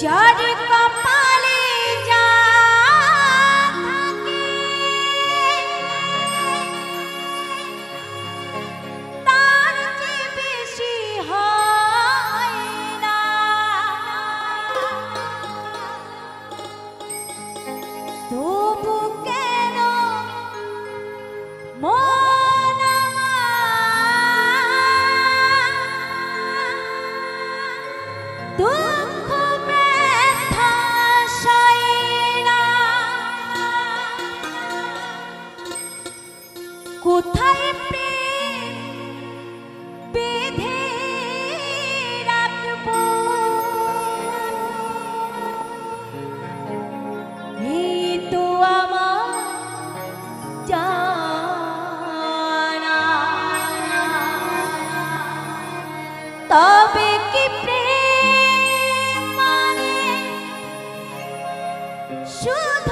যার তবে কি প্রেম মানে? শুধু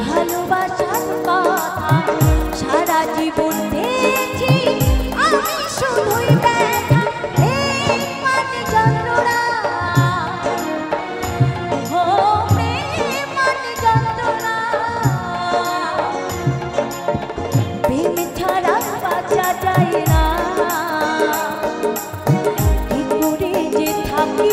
ভালোবাসার কথা সারা জীবন দেখি আমি শুধুই ব্যথা, এই মানে যন্ত্রণা। ও প্রেম মানে যন্ত্রণা। প্রেম ছাড়া বাঁচা যায় না। কি করে যে থাকি